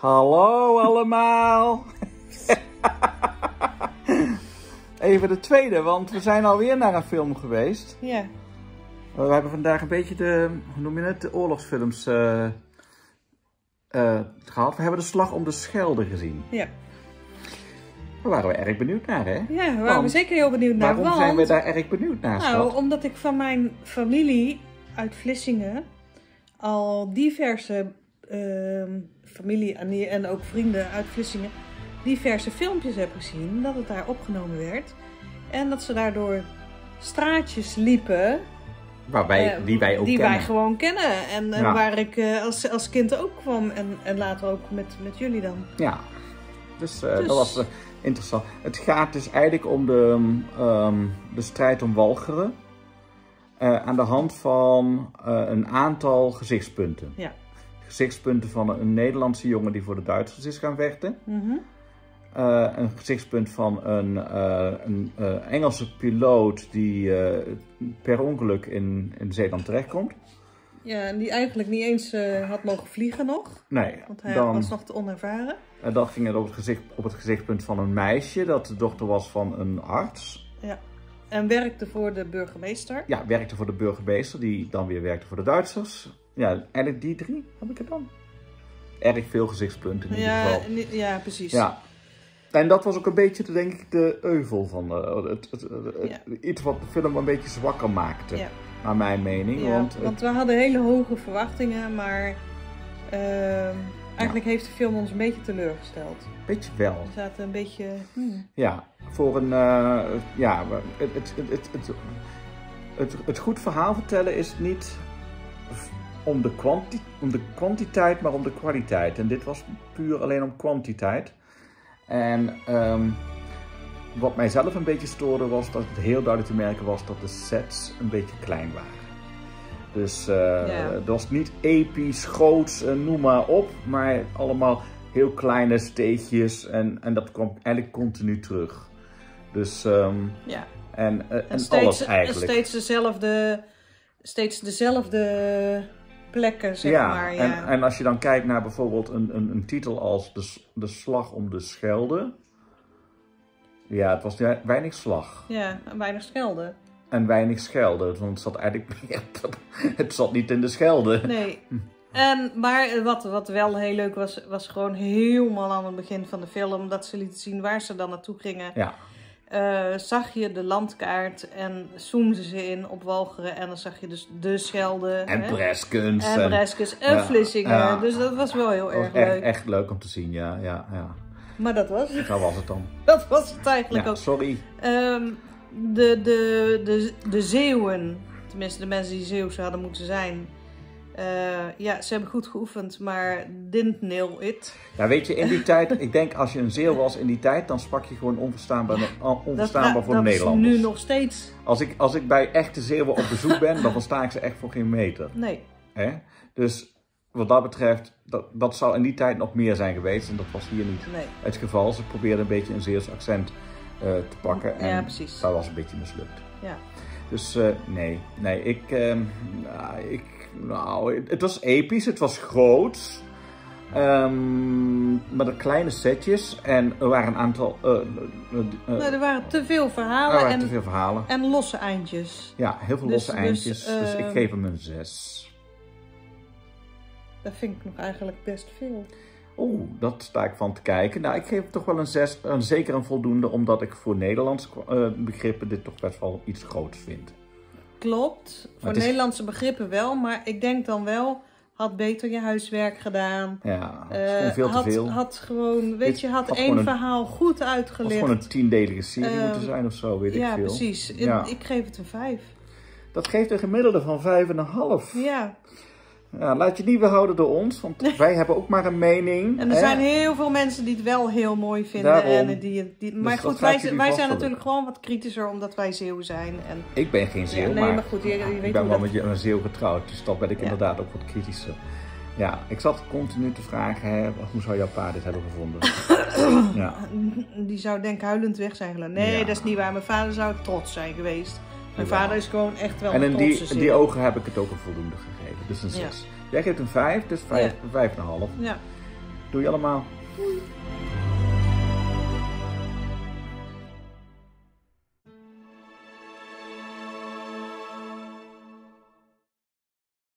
Hallo allemaal. Even de tweede, want we zijn alweer naar een film geweest. Ja. We hebben vandaag een beetje de, hoe noem je het, de oorlogsfilms eh, eh, gehad. We hebben de Slag om de Schelde gezien. Ja. Daar waren we erg benieuwd naar, hè? Ja, we waren we zeker heel benieuwd naar. Waarom want, zijn we daar erg benieuwd naar, Nou, schat? omdat ik van mijn familie uit Vlissingen al diverse ehm, familie en- ook vrienden uit Vlissingen diverse filmpjes heb gezien dat het daar opgenomen werd. En dat ze daardoor straatjes liepen Waar wij, eh, die wij ook die kennen. wij gewoon kennen. En, waar ik eh, als, als kind ook kwam en, en later ook met, met jullie dan. Ja, dus, eh, Dus- dat was interessant. Het gaat dus eigenlijk om de, ehm, de strijd om Walcheren. aan de hand van een aantal gezichtspunten. Ja. Gezichtspunten van een, Nederlandse jongen die voor de Duitsers is gaan vechten. Mhm. Eh, een gezichtspunt van een, eh, een eh, Engelse piloot die per ongeluk in, in Zeeland terechtkomt. Ja, en die eigenlijk niet eens had mogen vliegen nog. Nee, Want hij dan, was nog te onervaren. en dan ging het op het, gezicht, op het gezichtspunt van een meisje dat de dochter was van een arts. En werkte voor de burgemeester. ja, werkte voor de burgemeester, die dan weer werkte voor de Duitsers. Ja, eigenlijk die drie heb ik het dan. Erg veel gezichtspunten in ieder Ja, geval. ja, precies. Ja. En dat was ook een beetje, de, denk ik, de euvel van eh, het, het, het- iets wat de film een beetje zwakker maakte, Ja. naar mijn mening. Want, we hadden hele hoge verwachtingen, maar ehm, eigenlijk heeft de film ons een beetje teleurgesteld. beetje wel. We zaten een beetje... hmm. Ja, voor een, eh, ja, het, het, het, het, het goed verhaal vertellen is niet om de, kwanti om de kwantiteit, maar om de kwaliteit. En dit was puur alleen om kwantiteit. En ehm, wat mij zelf een beetje stoorde was dat het heel duidelijk te merken was dat de sets een beetje klein waren. Dus eh Ja. het was niet episch, groots, eh, noem maar op, maar allemaal heel kleine steegjes en, en dat kwam eigenlijk continu terug. Dus, ehm, Ja. en, eh, en, En steeds, alles eigenlijk. steeds dezelfde... Steeds dezelfde plekken, zeg ja, maar. Ja. En, en als je dan kijkt naar bijvoorbeeld een, een, een titel als de, de Slag om de Schelde. Ja, het was we- weinig slag ja, en weinig schelden. en weinig Schelde. Want het zat eigenlijk meer, het zat niet in de Schelde. Nee. En, maar wat, wat wel heel leuk was, was gewoon helemaal aan het begin van de film... dat ze lieten zien waar ze dan naartoe gingen. Ja, eh, zag je de landkaart en zoomden ze in op Walcheren en dan zag je dus de Schelde en Breskens. en Breskes en Ja, Vlissingen. ja. Dus dat was wel heel was erg echt, leuk. echt leuk om te zien, ja. ja, ja. Maar dat was, het. Dat was het dan. dat was het eigenlijk Ja, ook. sorry. Ehm, de, de, de, de Zeeuwen, tenminste de mensen die Zeeuws hadden moeten zijn... eh, ja, ze hebben goed geoefend, maar didn't nail it. Ja, weet je, in die tijd, ik denk als je een Zeeuw was in die tijd, dan sprak je gewoon onverstaanbaar, onverstaanbaar dat, voor dat is Nederlanders. nu nog steeds... Als, ik, als ik bij echte Zeeuwen op bezoek ben, dan versta ik ze echt voor geen meter. Nee, Hè? Dus wat dat betreft, dat, dat zou in die tijd nog meer zijn geweest en dat was hier niet nee. het geval. Ze probeerden een beetje een Zeeuws accent eh, te pakken en Ja, dat was een beetje mislukt. Ja. Dus eh, nee, nee, ik, ehm, nou, ik, nou, het, was episch, het was groot. Ehm met een kleine setjes en er waren een aantal, eh, eh, Nee, er waren te veel er verhalen waren en, te veel verhalen. en losse eindjes. Ja, heel veel Dus- losse dus, eindjes, dus ik ehm, geef hem een 6. Dat vind ik nog eigenlijk best veel. Oeh, dat sta ik van te kijken. Nou, ik geef toch wel een 6, een, zeker een voldoende, omdat ik voor Nederlands eh, begrippen dit toch best wel iets groots vind. Klopt, voor het is- Nederlandse begrippen wel, maar ik denk dan wel, had beter je huiswerk gedaan. Ja, het Eh, veel had, te veel. had gewoon, weet Dit je, had had één een- verhaal goed Het uitgelegd. gewoon een tiendelige serie Ehm, moeten zijn of zo, weet ik ja, veel. precies. Ja. Ik geef het een vijf. Dat geeft een gemiddelde van 5,5. Ja, Ja, laat je niet weerhouden door ons, want wij hebben ook maar een mening. en er hè. zijn heel veel mensen die het wel heel mooi vinden. Daarom. En die, die, maar dat goed, wij, zijn natuurlijk gewoon wat kritischer omdat wij Zeeuw zijn. En, Ik ben geen Zeeuw, Ja, nee, maar, maar goed, je- je weet ik ben wel dat- met je- een Zeeuw getrouwd, dus dat ben ik Ja. inderdaad ook wat kritischer. Ja, ik zat continu te vragen, hè, hoe zou jouw pa dit hebben gevonden? ja. Die zou denk huilend weg zijn gelopen. Nee, dat is niet waar. Mijn vader zou trots zijn geweest. Mijn Jawel. vader is gewoon echt wel En een in die, zin. die ogen heb ik het ook een voldoende gegeven, dus een Ja. 6. Jij geeft een 5, dus 5, 5,5. Ja. Doei allemaal. Doei.